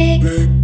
Hey.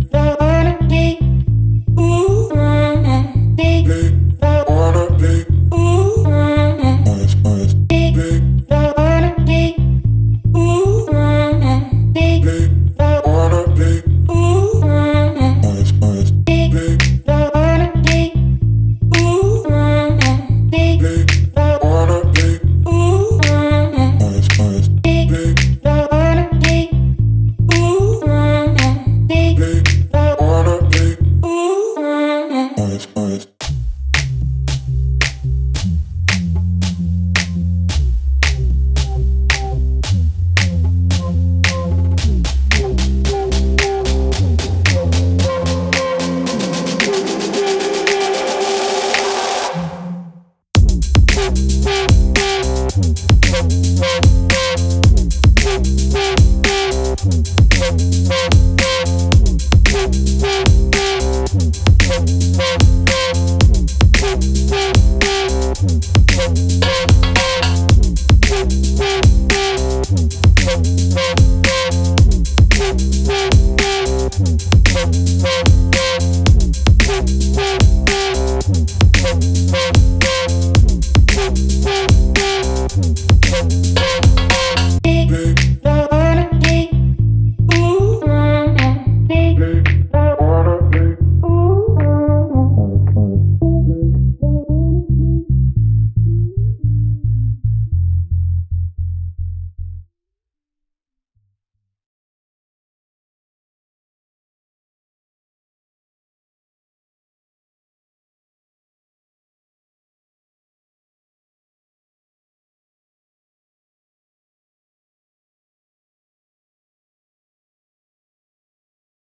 Bye.